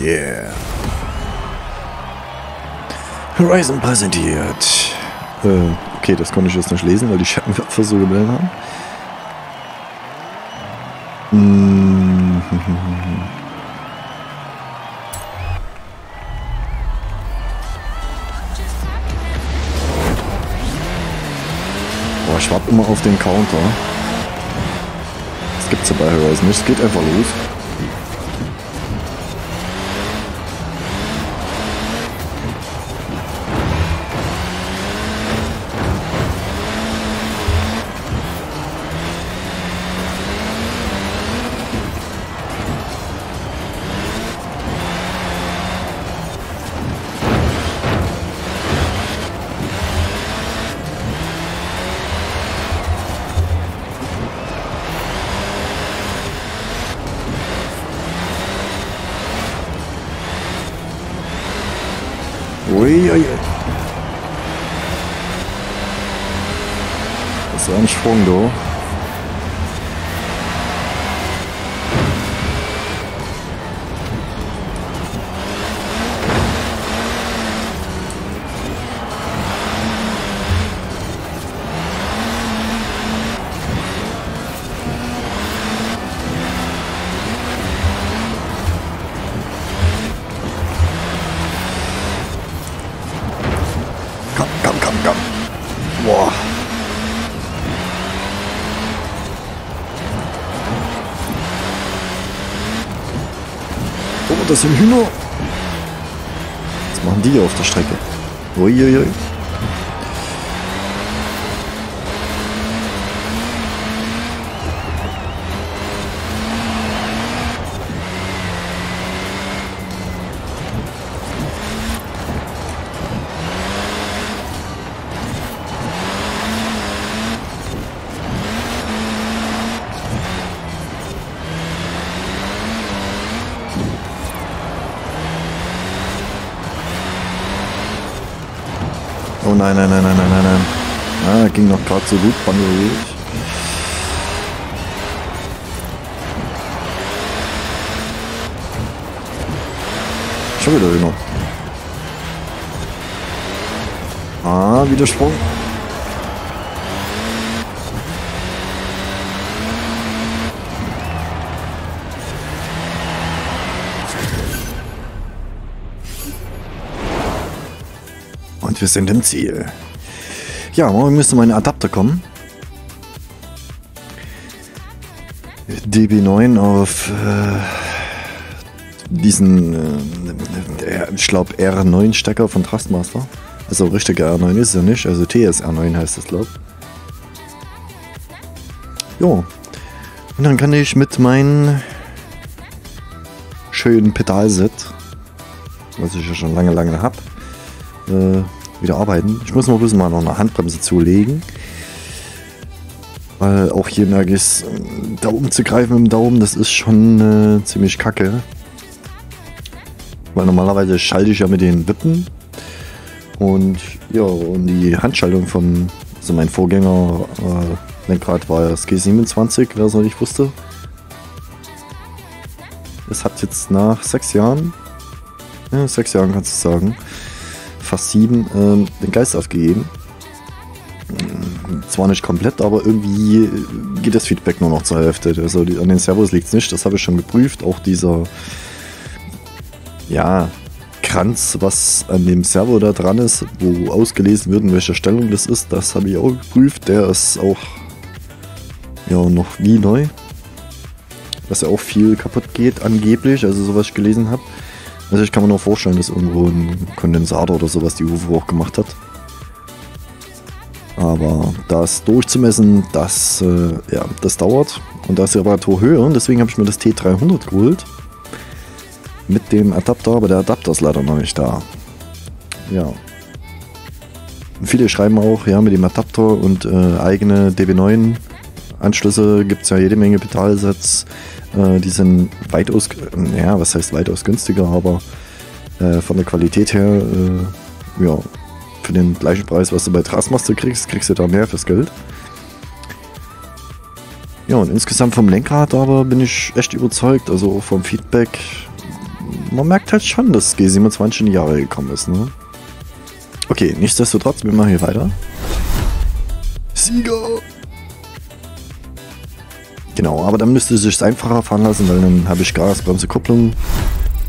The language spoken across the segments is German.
Yeah. Horizon präsentiert. Äh, okay, das konnte ich jetzt nicht lesen, weil die Schattenwerfer so geblendet haben. Mm. Boah, ich warte immer auf den Counter. Das gibt's ja bei Horizon nicht. Es geht einfach los. Ui, ui, ui. Das ist ein Sprung, du. Das sind Hühner. Was machen die auf der Strecke? Uiuiui. Oh nein, nein, nein, nein, nein, nein, nein. Ah, ging noch gerade so gut, bandelig. Schon wieder Hühner. Ah, Widersprung. Wir sind im Ziel. Ja, morgen müsste mein Adapter kommen. DB9 auf äh, diesen, äh, ich glaube, R9-Stecker von Trustmaster. Also richtiger R9 ist es ja nicht, also TSR9 heißt das, glaube ich. Jo. Und dann kann ich mit meinem schönen Pedalset, was ich ja schon lange, lange habe, äh, wieder arbeiten. Ich muss mal ein bisschen mal noch eine Handbremse zulegen. Weil auch hier merke ich da oben zu greifen mit dem Daumen, das ist schon äh, ziemlich kacke. Weil normalerweise schalte ich ja mit den Wippen. Und ja, und die Handschaltung vom, also mein Vorgänger äh, Lenkrad war das G27, wer es noch nicht wusste. Es hat jetzt nach sechs Jahren, ja, sechs Jahren kannst du sagen, fast sieben, ähm, den Geist aufgegeben. Zwar nicht komplett, aber irgendwie geht das Feedback nur noch zur Hälfte. Also an den Servos liegt es nicht, das habe ich schon geprüft. Auch dieser, ja, Kranz, was an dem Servo da dran ist, wo ausgelesen wird, in welcher Stellung das ist, das habe ich auch geprüft. Der ist auch ja noch wie neu. Was ja auch viel kaputt geht, angeblich, also so was ich gelesen habe. Also ich kann mir nur vorstellen, dass irgendwo ein Kondensator oder sowas die Hufe auch gemacht hat. Aber das durchzumessen, das, äh, ja, das dauert. Und da ist die Reparatur höher und deswegen habe ich mir das T300 geholt. Mit dem Adapter, aber der Adapter ist leider noch nicht da. Ja. Und viele schreiben auch, ja, mit dem Adapter und äh, eigene DB9 Anschlüsse gibt es ja jede Menge Pedalsets. Äh, die sind weitaus, ja, was heißt weitaus günstiger, aber äh, von der Qualität her, äh, ja, für den gleichen Preis, was du bei Trustmaster kriegst, kriegst du da mehr fürs Geld. Ja, und insgesamt vom Lenkrad aber bin ich echt überzeugt, also vom Feedback. man merkt halt schon, dass G27 in die Jahre gekommen ist, ne? Okay, nichtsdestotrotz, wir machen hier weiter. Sieger! Genau, aber dann müsste es sich einfacher fahren lassen, weil dann habe ich Gas, Bremse, Kupplung.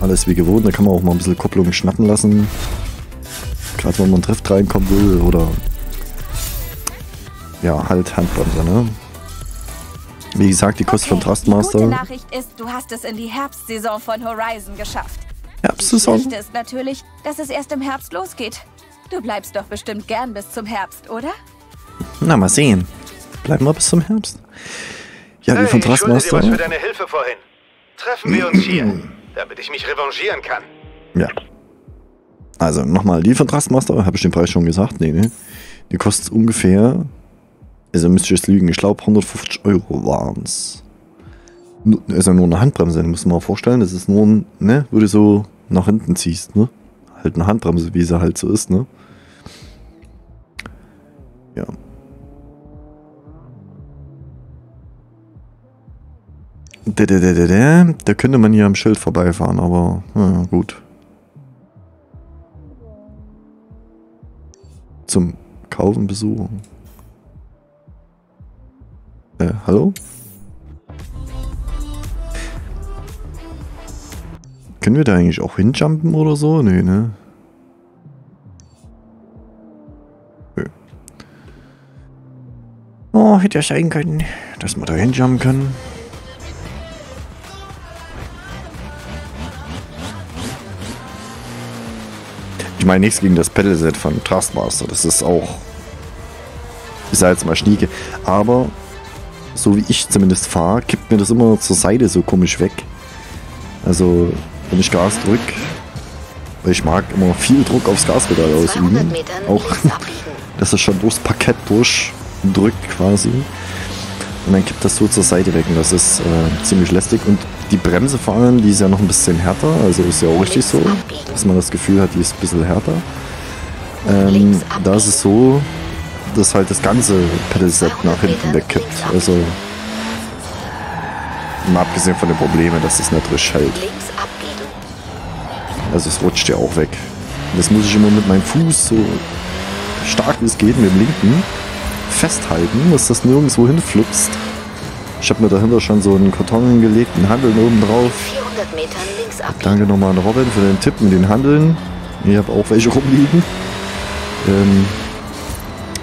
Alles wie gewohnt, da kann man auch mal ein bisschen Kupplung schnappen lassen. Gerade wenn man Drift reinkommen will oder ja, halt Handbremse, ne? Wie gesagt, die kostet Okay, von Trustmaster. Die gute Nachricht ist, du hast es in die Herbstsaison von Horizon geschafft. Die Herbstsaison. schlechte ist natürlich, dass es erst im Herbst losgeht. Du bleibst doch bestimmt gern bis zum Herbst, oder? Na, mal sehen. Bleiben wir bis zum Herbst. Ja, die Hey, von ich schulde dir was für deine Hilfe vorhin. Treffen wir uns hier, damit ich mich revanchieren kann. Ja. Also nochmal, die von Trustmaster, habe ich den Preis schon gesagt? Nee, ne? Die kostet ungefähr, also müsste ich jetzt lügen, ich glaube 150 Euro waren es. Ist ja nur eine Handbremse, muss man mal vorstellen. Das ist nur ein, ne, wo du so nach hinten ziehst, ne? Halt eine Handbremse, wie sie halt so ist, ne? Ja. Da, könnte man hier am Schild vorbeifahren, aber ja, gut. Zum Kaufen, Besuchen. Äh, hallo? Können wir da eigentlich auch hinjumpen oder so? Nee, ne? Nö. Oh, hätte ja sein können, dass wir da hinjumpen können. Ich meine nichts gegen das Pedalset von Trustmaster. Das ist auch. Ist ja jetzt mal schnieke. Aber so wie ich zumindest fahre, kippt mir das immer zur Seite so komisch weg. Also, wenn ich Gas drücke, weil ich mag immer viel Druck aufs Gaspedal 200 ausüben. Auch, dass es schon durchs Parkett durchdrückt quasi. Und dann kippt das so zur Seite weg und das ist äh, ziemlich lästig. Und die Bremse vor allem, die ist ja noch ein bisschen härter. Also ist ja auch richtig so, dass man das Gefühl hat, die ist ein bisschen härter. Ähm, da ist es so, dass halt das ganze Pedalset nach hinten wegkippt. Also mal abgesehen von den Problemen, dass es nicht richtig hält. Also es rutscht ja auch weg. Das muss ich immer mit meinem Fuß so stark wie es geht, mit dem linken, festhalten, dass das nirgendwo hinflupst. Ich habe mir dahinter schon so einen Karton gelegt, einen Handeln oben drauf. 400 Metern links abbiegen. Danke nochmal an Robin für den Tipp mit den Handeln. Ich habe auch welche rumliegen. Ähm,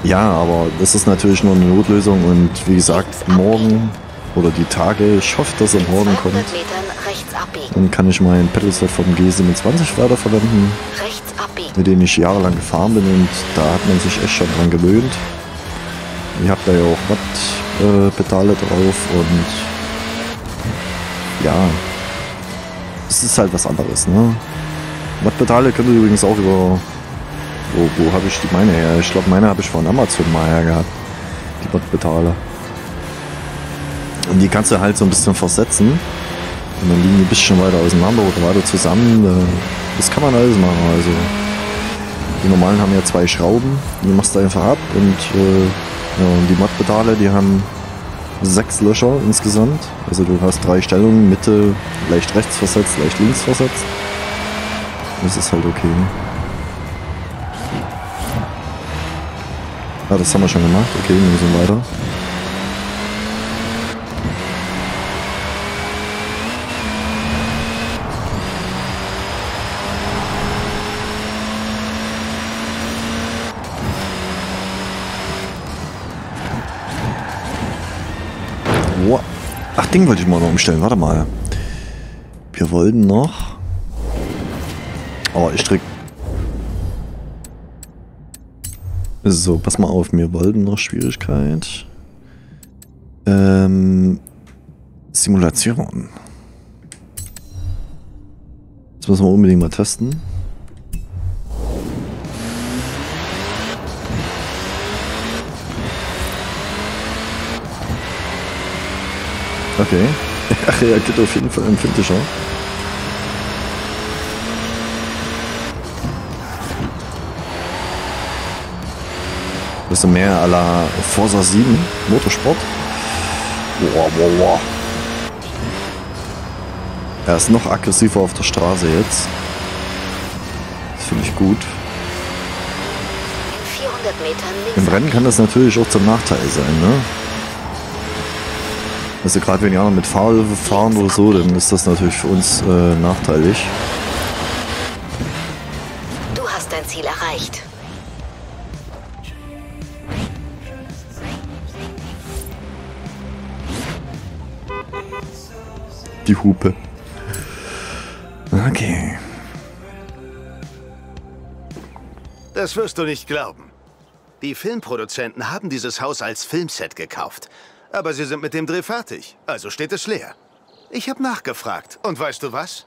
ja, aber das ist natürlich nur eine Notlösung und wie gesagt, morgen oder die Tage, ich hoffe, dass er morgen 200 kommt. Dann kann ich mein Pedalset vom G27 weiterverwenden. Mit denen ich jahrelang gefahren bin und da hat man sich echt schon dran gewöhnt. Ihr habt da ja auch Watt-Pedale drauf und ja, es ist halt was anderes, ne? Watt-Pedale könnt ihr übrigens auch über, wo, wo habe ich die meine her? Ich glaube, meine habe ich von Amazon mal her gehabt, die Watt-Pedale. Und die kannst du halt so ein bisschen versetzen und dann liegen die ein bisschen weiter auseinander oder weiter zusammen. Äh, Das kann man alles machen, also die normalen haben ja zwei Schrauben, die machst du einfach ab und äh, und die Mattpedale, die haben sechs Löcher insgesamt. Also du hast drei Stellungen, Mitte, leicht rechts versetzt, leicht links versetzt. Das ist halt okay. Ja, das haben wir schon gemacht. Okay, wir müssen weiter. Boah. Ach, Ding wollte ich mal noch umstellen. Warte mal. Wir wollten noch. Oh, ich drück. So, pass mal auf. Wir wollten noch Schwierigkeit. Ähm. Simulation. Das müssen wir unbedingt mal testen. Okay. Ach, er geht auf jeden Fall empfindlicher. Bisschen mehr à la Forza 7 Motorsport. Boah, boah, boah. Er ist noch aggressiver auf der Straße jetzt. Das finde ich gut. In 400 Metern links Im Rennen kann das natürlich auch zum Nachteil sein, ne? Also gerade wenn die anderen mit Fahrhilfe fahren oder so, dann ist das natürlich für uns äh, nachteilig. Du hast dein Ziel erreicht. Die Hupe. Okay. Das wirst du nicht glauben. Die Filmproduzenten haben dieses Haus als Filmset gekauft. Aber sie sind mit dem Dreh fertig, also steht es leer. Ich habe nachgefragt. Und weißt du was?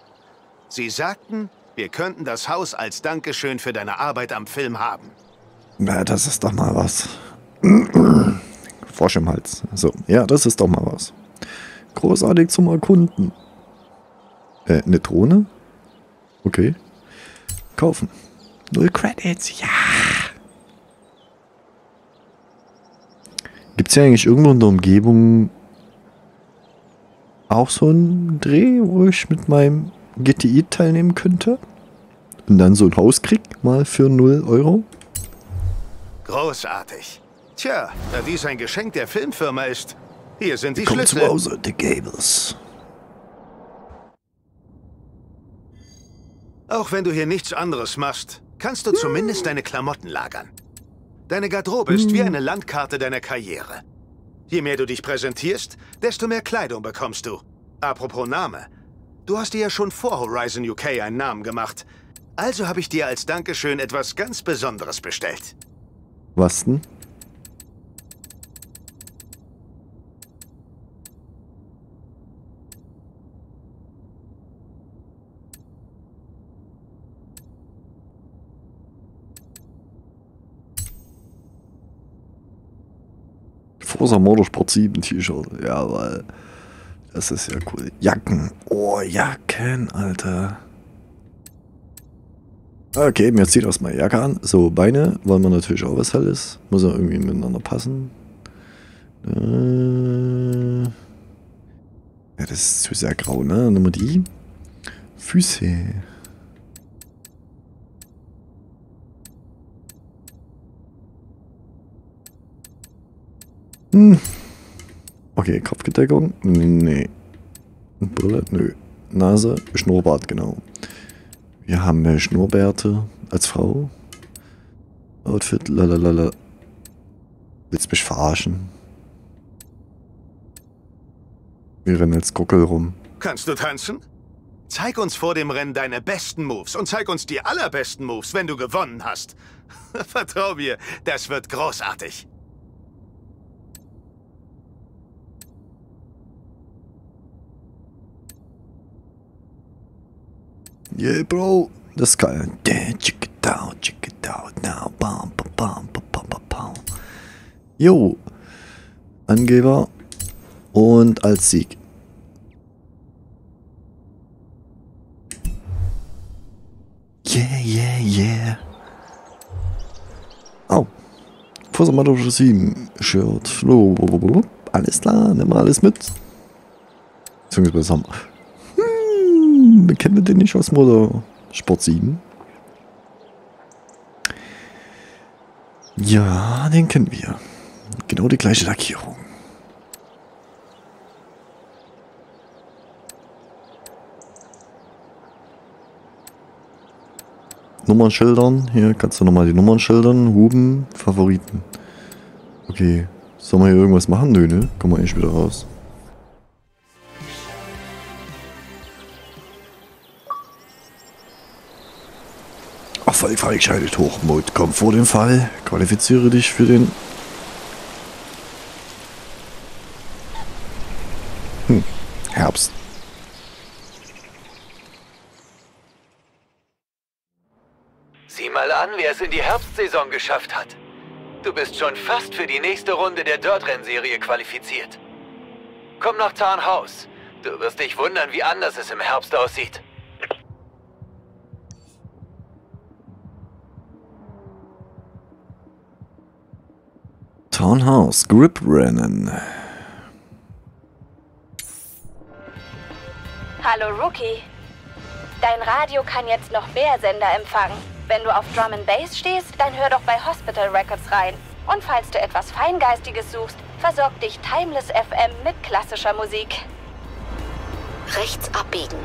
Sie sagten, wir könnten das Haus als Dankeschön für deine Arbeit am Film haben. Na, das ist doch mal was. Frosch im Hals. So, ja, das ist doch mal was. Großartig zum Erkunden. Äh, eine Drohne? Okay. Kaufen. Null Credits, ja. Gibt es hier eigentlich irgendwo in der Umgebung auch so einen Dreh, wo ich mit meinem GTI teilnehmen könnte? Und dann so ein Haus krieg, mal für 0 Euro? Großartig. Tja, da dies ein Geschenk der Filmfirma ist, hier sind die zu Schlüssel. Hause, The Gables. Auch wenn du hier nichts anderes machst, kannst du zumindest deine Klamotten lagern. Deine Garderobe ist wie eine Landkarte deiner Karriere. Je mehr du dich präsentierst, desto mehr Kleidung bekommst du. Apropos Name. Du hast dir ja schon vor Horizon UK einen Namen gemacht. Also habe ich dir als Dankeschön etwas ganz Besonderes bestellt. Was denn? Forza Motorsport 7 T-Shirt. Jawohl. Das ist ja cool. Jacken. Oh, Jacken, Alter. Okay, mir zieht erstmal Jacke an. So, Beine wollen wir natürlich auch was Helles. Muss ja irgendwie miteinander passen. Äh, ja, das ist zu sehr grau, ne? Nimm die. Füße. Hm. Okay, Kopfgedeckung? Nee. Brille? Nö. Nase? Schnurrbart, genau. Wir haben äh, Schnurrbärte als Frau. Outfit, lalalala. Willst mich verarschen? Wir rennen als Gockel rum. Kannst du tanzen? Zeig uns vor dem Rennen deine besten Moves und zeig uns die allerbesten Moves, wenn du gewonnen hast. Vertrau mir, das wird großartig. Yeah, Bro. Das ist geil. Da, chick it down, chick it down, now, bam, bam, bam, bam, bam, bam. Jo. Angeber. Und als Sieg. Yeah, yeah, yeah. Au. Forza Motorsport 7. Shirt. Alles klar, nimm mal alles mit. Beziehungsweise haben hm, kennen wir den nicht aus Motorsport 7? Ja, den kennen wir. Genau die gleiche Lackierung. Nummern schildern. Hier kannst du nochmal die Nummern schildern. Huben, Favoriten. Okay. Sollen wir hier irgendwas machen? Nö, ne? Kommen wir eigentlich wieder raus. Erfolg freigeschaltet. Hochmod. Komm vor dem Fall. Qualifiziere dich für den... Hm. Herbst. Sieh mal an, wer es in die Herbstsaison geschafft hat. Du bist schon fast für die nächste Runde der Dirt-Rennserie qualifiziert. Komm nach Tarnhaus. Du wirst dich wundern, wie anders es im Herbst aussieht. Townhouse. Grip Rennen. Hallo Hallo Rookie. Dein Radio kann jetzt noch mehr Sender empfangen. Wenn du auf Drum and Bass stehst, dann hör doch bei Hospital Records rein. Und falls du etwas Feingeistiges suchst, versorgt dich Timeless FM mit klassischer Musik. Rechts abbiegen.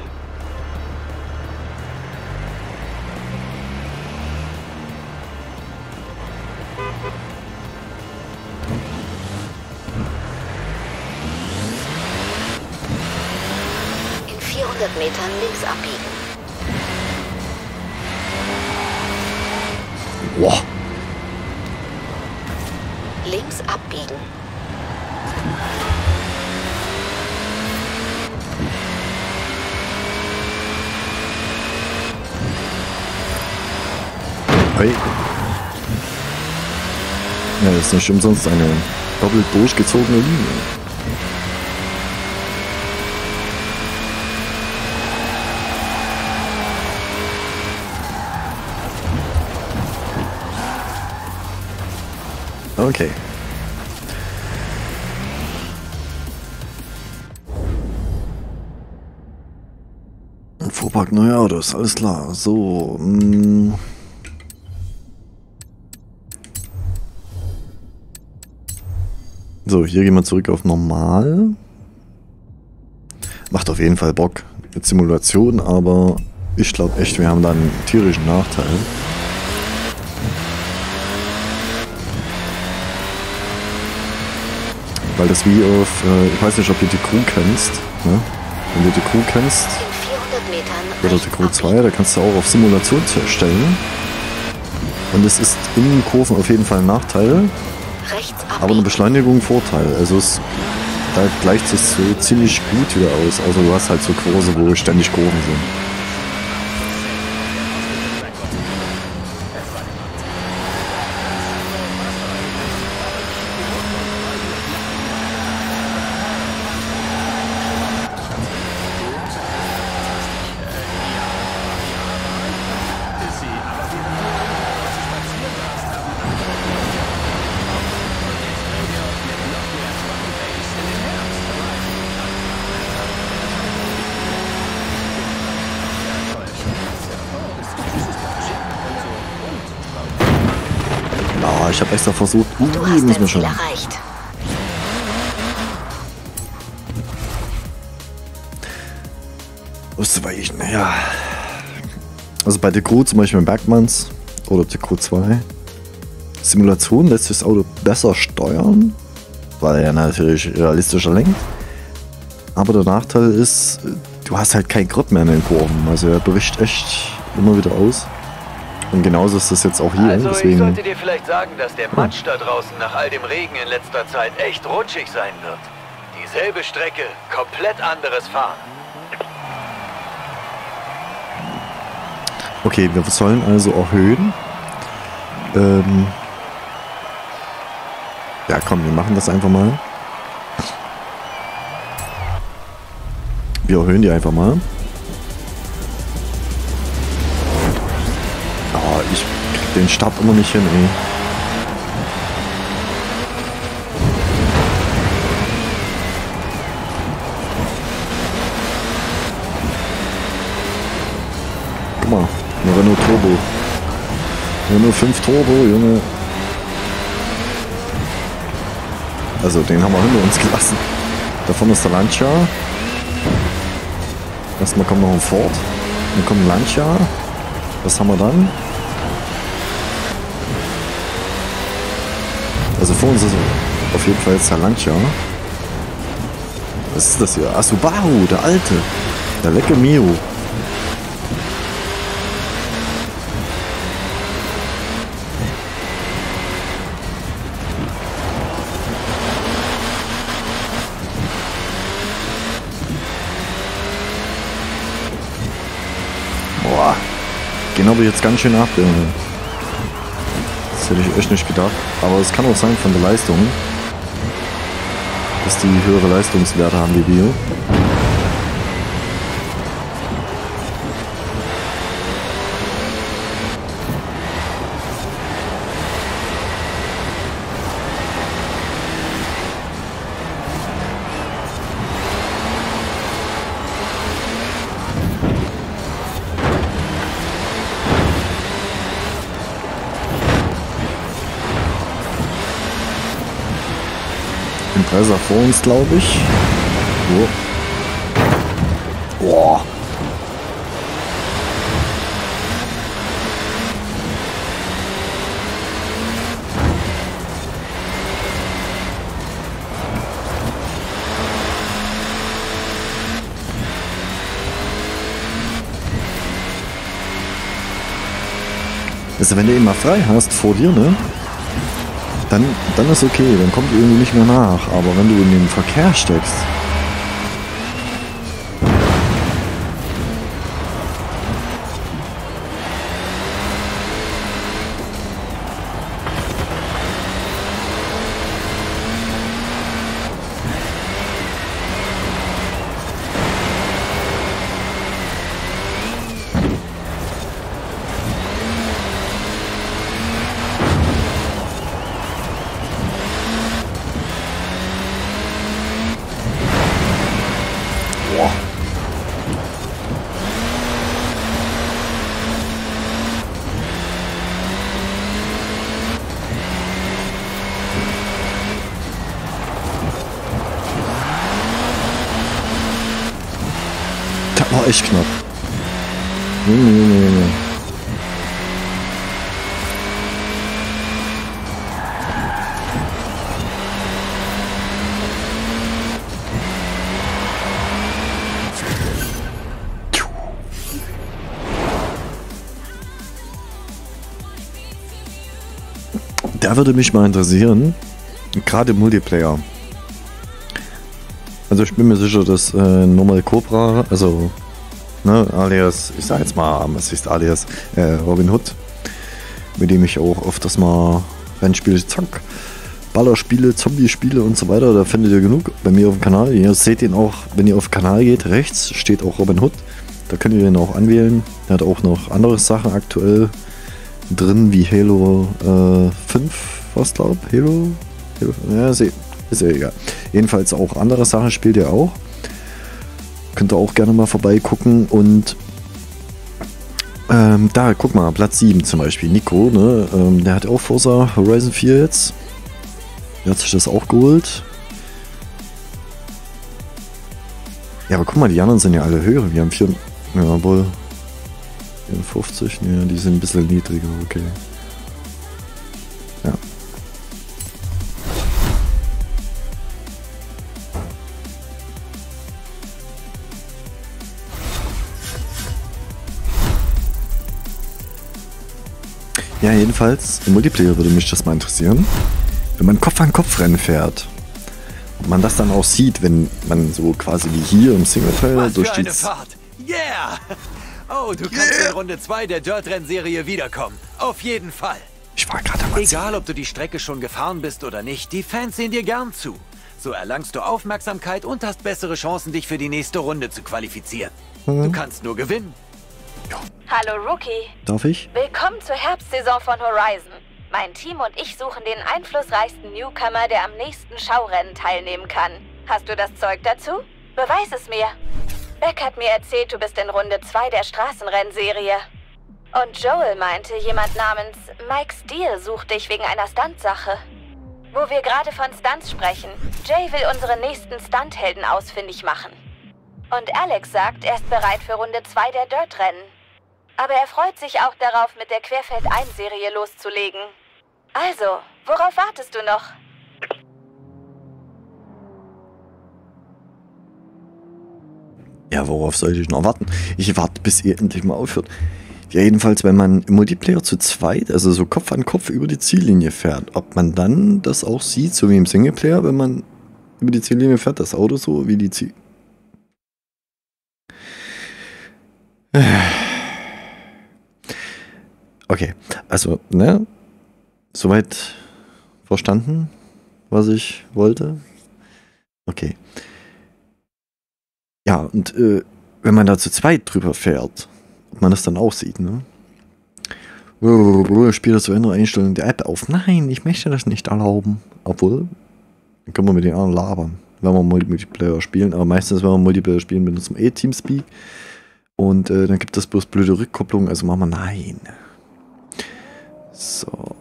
400 Metern links abbiegen. Boah. Links abbiegen. Hey. Ja, das ist nicht umsonst eine doppelt durchgezogene Linie. Okay. Fuhrpark neue Autos, alles klar. So, mh. So, hier gehen wir zurück auf normal. Macht auf jeden Fall Bock mit Simulation, aber ich glaube echt, wir haben da einen tierischen Nachteil. Weil das wie auf, äh, ich weiß nicht, ob du die Crew kennst. Ne? Wenn du die Crew kennst, In 400 Metern oder die Crew 2, abbiegen. da kannst du auch auf Simulation stellen. Und es ist in Kurven auf jeden Fall ein Nachteil. Aber eine. Beschleunigung Vorteil. Also es, da gleicht sich so ziemlich gut wieder aus. Also du hast halt so Kurse, wo ständig Kurven sind. Ah, ich habe extra versucht. Uh, Du hier hast müssen wir schon. Erreicht. Auszuweichen, ja. Also bei der Crew, zum Beispiel in Bergmanns oder der Crew 2, Simulation lässt sich das Auto besser steuern, weil er natürlich realistischer lenkt. Aber der Nachteil ist, du hast halt kein Grip mehr in den Kurven. Also er bricht echt immer wieder aus. Und genauso ist das jetzt auch hier. Also ich deswegen, sollte dir vielleicht sagen, dass der Matsch da draußen nach all dem Regen in letzter Zeit echt rutschig sein wird. Dieselbe Strecke, komplett anderes Fahren. Okay, wir sollen also erhöhen. Ähm ja, komm, wir machen das einfach mal. Wir erhöhen die einfach mal. Den Start immer nicht hin, ey. Guck mal, eine Renault Turbo. Renault 5 Turbo, Junge. Also, den haben wir hinter uns gelassen. Da vorne ist der Lancia. Erstmal kommt noch ein Ford. Dann kommt ein Lancia. Was haben wir dann? Also vor uns ist auf jeden Fall Lancia. Was ist das hier? Ah, Subaru, der alte. Der lecke Mio. Boah, gehen aber jetzt ganz schön ab. Hätte ich echt nicht gedacht. Aber es kann auch sein von der Leistung, dass die höhere Leistungswerte haben wie Impressor vor uns, glaube ich. So. Boah. Also wenn du mal frei hast vor dir, ne? Dann, dann ist okay, dann kommt irgendwie nicht mehr nach. Aber wenn du in den Verkehr steckst, echt knapp. Junge, Junge, Junge. Da würde mich mal interessieren, gerade im Multiplayer. Also ich bin mir sicher, dass äh, Normal Cobra, also ne, alias, ich sag jetzt mal, was ist alias, äh, Robin Hood, mit dem ich auch öfters mal Rennspiele zack, Ballerspiele, Zombie-Spiele und so weiter, da findet ihr genug bei mir auf dem Kanal. Ihr seht ihn auch, wenn ihr auf den Kanal geht, rechts steht auch Robin Hood. Da könnt ihr ihn auch anwählen. Er hat auch noch andere Sachen aktuell drin, wie Halo äh, 5, was glaub? Halo? Halo ja, ist, eh- ist ja egal. Jedenfalls auch andere Sachen spielt er auch. Könnt ihr auch gerne mal vorbeigucken und ähm, da, guck mal, Platz 7 zum Beispiel, Nico, ne? Ähm, der hat auch Forza Horizon 4 jetzt. Der hat sich das auch geholt. Ja, aber guck mal, die anderen sind ja alle höher. Wir haben 4, ja, wohl 54, ne, die sind ein bisschen niedriger, okay. Ja, jedenfalls, im Multiplayer würde mich das mal interessieren. Wenn man Kopf an Kopf Rennen fährt, ob man das dann auch sieht, wenn man so quasi wie hier im Singleplayer durch die! Yeah! Oh, du kannst in Runde 2 der Dirt-Rennserie wiederkommen. Auf jeden Fall. Ich war gerade am Egal, ob du die Strecke schon gefahren bist oder nicht, die Fans sehen dir gern zu. So erlangst du Aufmerksamkeit und hast bessere Chancen, dich für die nächste Runde zu qualifizieren. Du kannst nur gewinnen. Hallo Rookie. Darf ich? Willkommen zur Herbstsaison von Horizon. Mein Team und ich suchen den einflussreichsten Newcomer, der am nächsten Schaurennen teilnehmen kann. Hast du das Zeug dazu? Beweis es mir. Beck hat mir erzählt, du bist in Runde 2 der Straßenrennserie. Und Joel meinte, jemand namens Mike Steele sucht dich wegen einer Stuntsache. Wo wir gerade von Stunts sprechen, Jay will unsere nächsten Stunthelden ausfindig machen. Und Alex sagt, er ist bereit für Runde 2 der Dirt-Rennen. Aber er freut sich auch darauf, mit der Querfeld-1-Serie loszulegen. Also, worauf wartest du noch? Ja, worauf sollte ich noch warten? Ich warte, bis ihr endlich mal aufhört. Ja, jedenfalls, wenn man im Multiplayer zu zweit, also so Kopf an Kopf über die Ziellinie fährt, ob man dann das auch sieht, so wie im Singleplayer, wenn man über die Ziellinie fährt, das Auto so wie die Ziel. Okay, also, ne? Soweit verstanden, was ich wollte? Okay. Ja, und äh, wenn man da zu zweit drüber fährt, ob man das dann auch sieht, ne? Spiele zur inneren Einstellung der App auf. Nein, ich möchte das nicht erlauben. Obwohl, dann können wir mit den anderen labern, wenn wir Multiplayer spielen. Aber meistens, wenn wir Multiplayer spielen, benutzen wir eh Teamspeak. Und äh, dann gibt es bloß blöde Rückkopplung, also machen wir nein. So.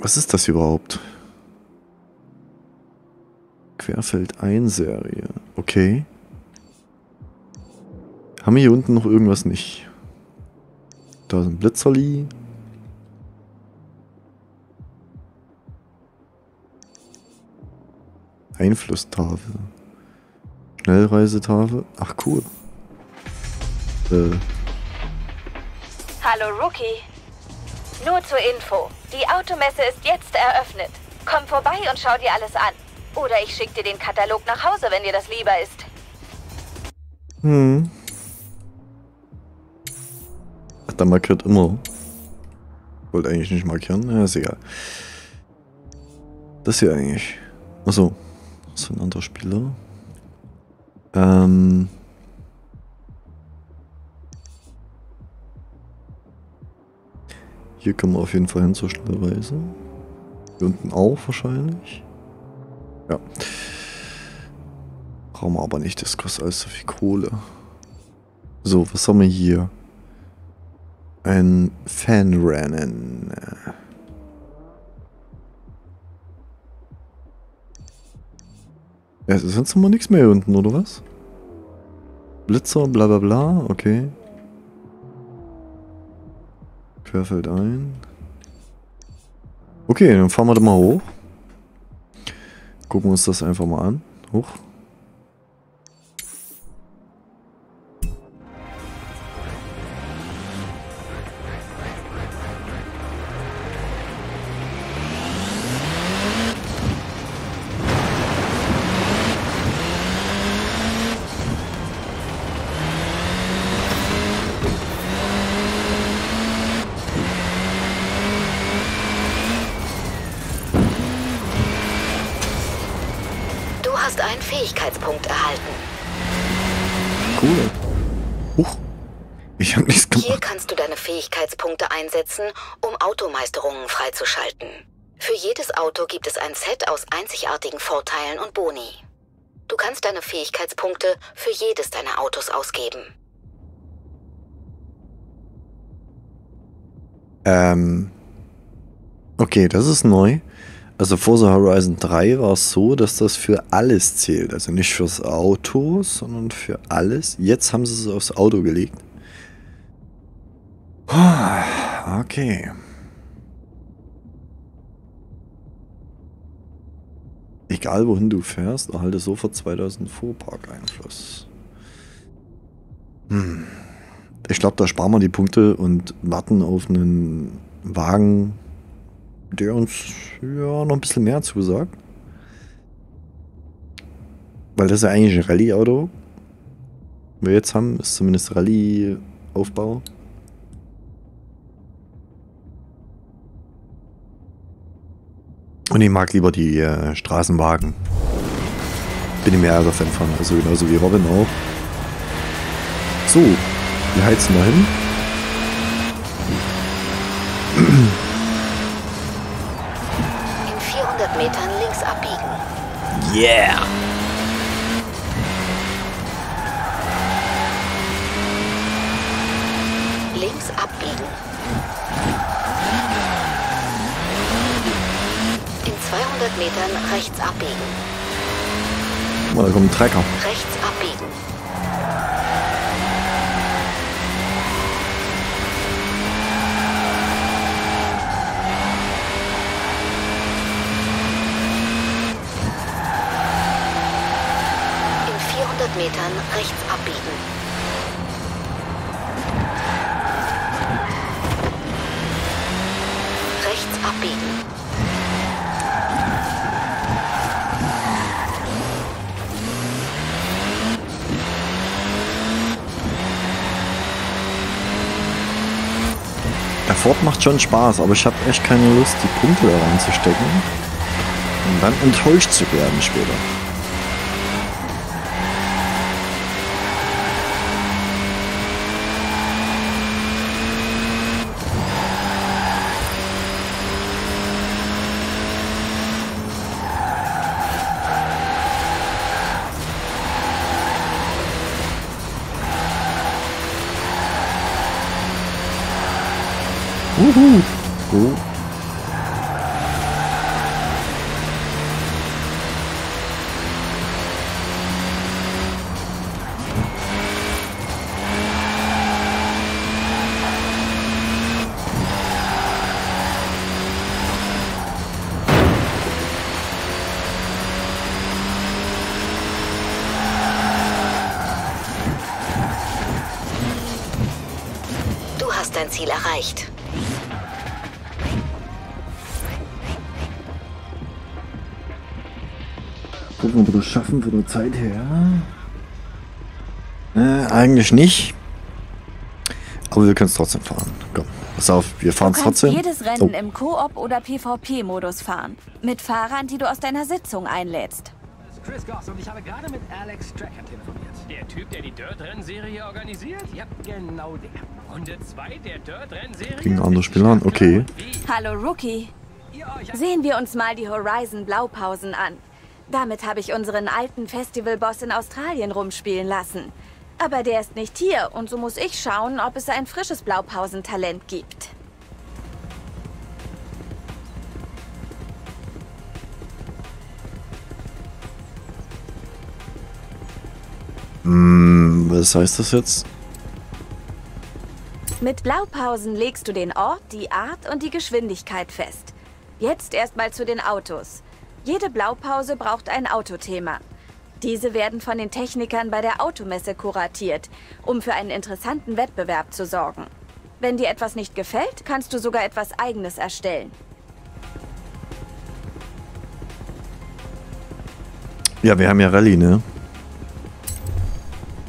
Was ist das überhaupt? Querfeld-Ein-Serie. Okay. Haben wir hier unten noch irgendwas nicht? Da ist ein Blitzerli. Einflusstafel. Schnellreisetafel. Ach cool. Äh, Hallo Rookie. Nur zur Info. Die Automesse ist jetzt eröffnet. Komm vorbei und schau dir alles an. Oder ich schick dir den Katalog nach Hause, wenn dir das lieber ist. hm. Ach, der markiert immer. Wollte eigentlich nicht markieren. Ja, ist egal. Das hier eigentlich. Achso. Was für ein anderer Spieler? Ähm. Hier können wir auf jeden Fall hin zur Schnellreise. Hier unten auch wahrscheinlich. Ja. Brauchen wir aber nicht, das kostet alles so viel Kohle. So, was haben wir hier? Ein Fanrennen. Ja, es ist sonst mal nichts mehr hier unten, oder was? Blitzer, bla bla bla, okay. Querfeld ein. Okay, dann fahren wir da mal hoch. Gucken wir uns das einfach mal an. Hoch. Fähigkeitspunkt erhalten. Cool. Huch. Ich habe nichts Hier gemacht. kannst du deine Fähigkeitspunkte einsetzen, um Automeisterungen freizuschalten. Für jedes Auto gibt es ein Set aus einzigartigen Vorteilen und Boni. Du kannst deine Fähigkeitspunkte für jedes deiner Autos ausgeben. Ähm. Okay, das ist neu. Also Forza Horizon 3 war es so, dass das für alles zählt. Also nicht fürs Auto, sondern für alles. Jetzt haben sie es aufs Auto gelegt. Ah, Okay. Egal wohin du fährst, erhalte sofort 2000 Fuhrparkeinfluss. Hm. Ich glaube, da sparen wir die Punkte und warten auf einen Wagen, der uns ja noch ein bisschen mehr zusagt. Weil das ist ja eigentlich ein Rallye-Auto. Wir jetzt haben, ist zumindest Rallye-Aufbau. Und ich mag lieber die äh, Straßenwagen. Bin ich mehr der Fan von, also genauso wie Robin auch. So, wir heizen mal hin. Yeah! Links abbiegen. In 200 Metern rechts abbiegen. Oh, da kommt ein Trecker. Rechts abbiegen. In 400 Metern rechts abbiegen. Rechts abbiegen. Der Ford macht schon Spaß, aber ich habe echt keine Lust, die Punkte da reinzustecken. Und dann enttäuscht zu werden später. Erreicht. Gucken, ob wir das schaffen von der Zeit her. Äh, eigentlich nicht. Aber wir können es trotzdem fahren. Komm, pass auf, wir fahren Du es kannst trotzdem. jedes Rennen im Koop- oder PvP-Modus fahren. Mit Fahrern, die du aus deiner Sitzung einlädst. Chris Goss und ich habe gerade mit Alex Stracker telefoniert. Der Typ, der die Dirt-Rennserie organisiert? Ja, genau der. Runde 2 der Dirt-Rennserie? Gegen andere Spieler an, okay. Hallo Rookie. Sehen wir uns mal die Horizon Blaupausen an. Damit habe ich unseren alten Festivalboss in Australien rumspielen lassen. Aber der ist nicht hier und so muss ich schauen, ob es ein frisches Blaupausentalent gibt. Hm, was heißt das jetzt? Mit Blaupausen legst du den Ort, die Art und die Geschwindigkeit fest. Jetzt erstmal zu den Autos. Jede Blaupause braucht ein Autothema. Diese werden von den Technikern bei der Automesse kuratiert, um für einen interessanten Wettbewerb zu sorgen. Wenn dir etwas nicht gefällt, kannst du sogar etwas Eigenes erstellen. Ja, wir haben ja Rallye, ne?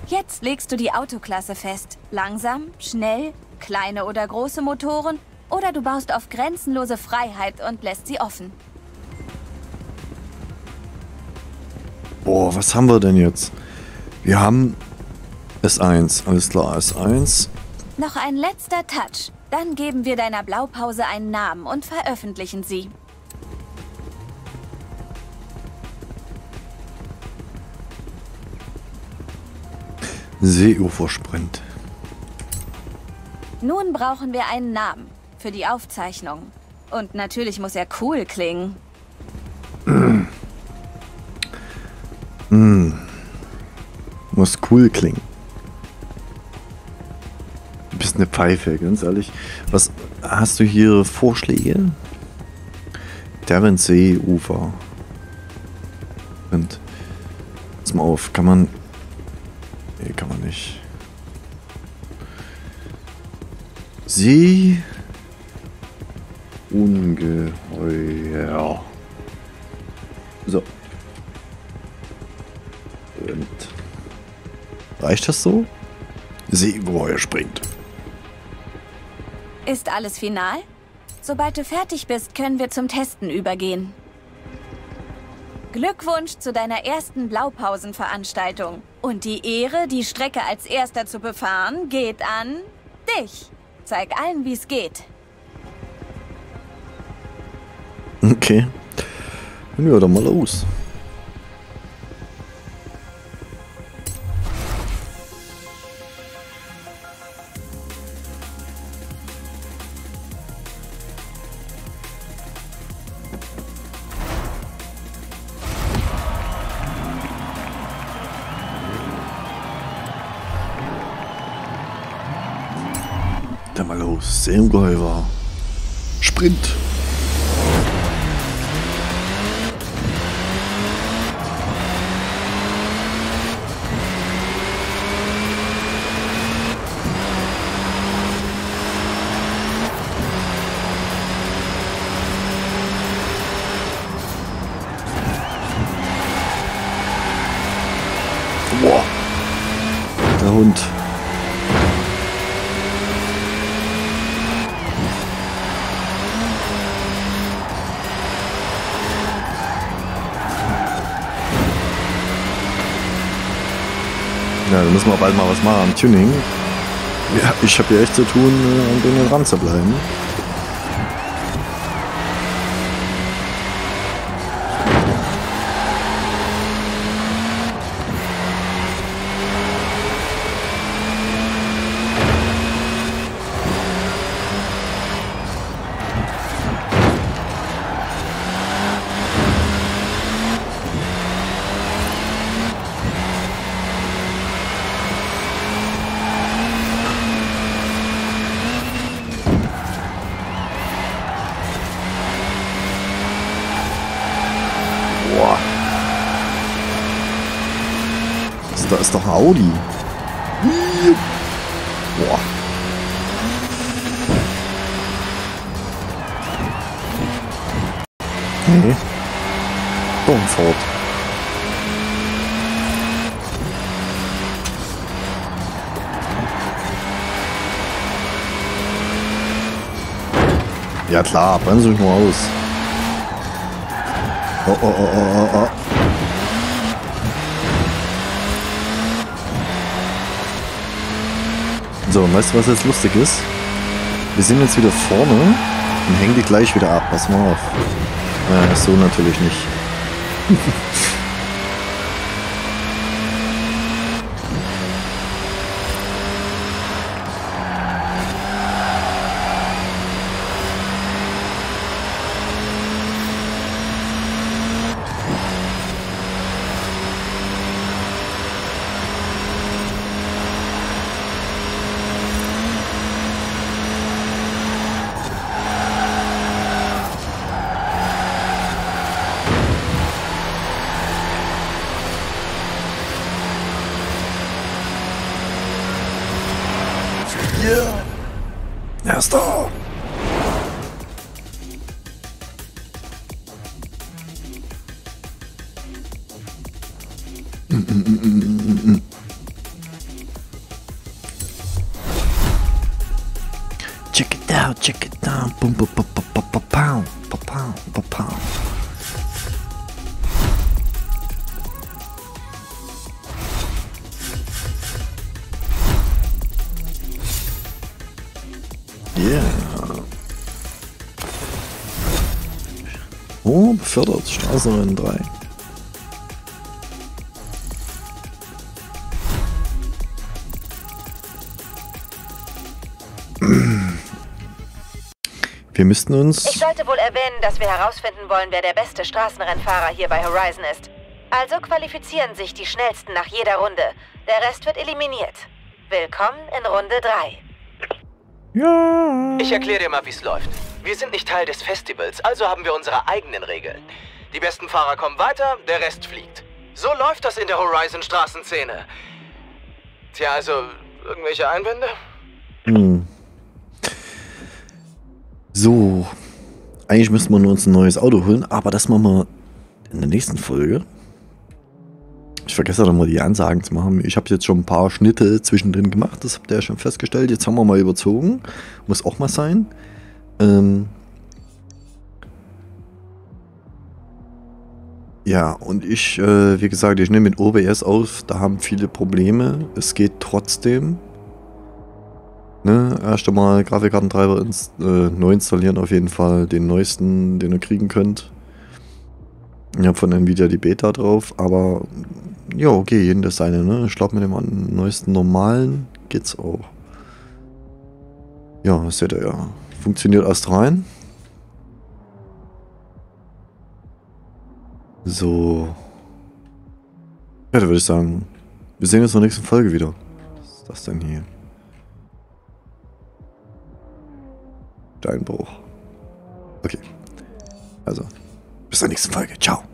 Jetzt legst du die Autoklasse fest. Langsam, schnell, kleine oder große Motoren oder du baust auf grenzenlose Freiheit und lässt sie offen. Boah, was haben wir denn jetzt? Wir haben S1, alles klar, S1. Noch ein letzter Touch. Dann geben wir deiner Blaupause einen Namen und veröffentlichen sie. Seeufersprint. Nun brauchen wir einen Namen für die Aufzeichnung. Und natürlich muss er cool klingen. Muss cool klingen. Du bist eine Pfeife, ganz ehrlich. Was hast du hier Vorschläge? Deren Seeufer. Und pass mal auf, kann man. Nee, kann man nicht. See. Ungeheuer. So. Und reicht das so? Seeungeheuer springt. Ist alles final? Sobald du fertig bist, können wir zum Testen übergehen. Glückwunsch zu deiner ersten Blaupausenveranstaltung. Und die Ehre, die Strecke als erster zu befahren, geht an dich. Zeig allen, wie es geht. Okay. Dann dann mal los. Müssen wir bald mal was machen am Tuning. Ja, ich habe hier echt zu tun, äh, an denen dran zu bleiben. ist doch ein Audi. Boah. Nee. Dumm fort. Ja klar, bremse mich nur aus. Oh, oh, oh, oh, oh. oh. So, weißt du, was jetzt lustig ist? Wir sind jetzt wieder vorne und hängen die gleich wieder ab. Pass mal auf. Äh, so natürlich nicht. Yeah! Erster! Check befördert. Straßenrennen 3. Wir müssten uns. Ich sollte wohl erwähnen, dass wir herausfinden wollen, wer der beste Straßenrennfahrer hier bei Horizon ist. Also qualifizieren sich die Schnellsten nach jeder Runde. Der Rest wird eliminiert. Willkommen in Runde 3. Ich erkläre dir mal, wie's läuft. Wir sind nicht Teil des Festivals, also haben wir unsere eigenen Regeln. Die besten Fahrer kommen weiter, der Rest fliegt. So läuft das in der Horizon-Straßenszene. Tja, also, irgendwelche Einwände? Hm. So. Eigentlich müssten wir nur uns ein neues Auto holen, aber das machen wir in der nächsten Folge. Ich vergesse doch mal die Ansagen zu machen. Ich habe jetzt schon ein paar Schnitte zwischendrin gemacht, das habt ihr ja schon festgestellt. Jetzt haben wir mal überzogen. Muss auch mal sein. Ähm ja, und ich, äh, wie gesagt, ich nehme mit OBS auf, da haben viele Probleme. Es geht trotzdem. Ne, erst einmal Grafikkartentreiber ins, äh, neu installieren, auf jeden Fall den neuesten, den ihr kriegen könnt. Ich habe von Nvidia die Beta drauf, aber ja, okay, jeden das seine, ne? Ich glaube, mit dem neuesten normalen geht's auch. Ja, das seht ihr ja. Funktioniert erst rein. So. Ja, da würde ich sagen, wir sehen uns in der nächsten Folge wieder. Was ist das denn hier? Steinbruch. Okay. Also, bis zur nächsten Folge. Ciao.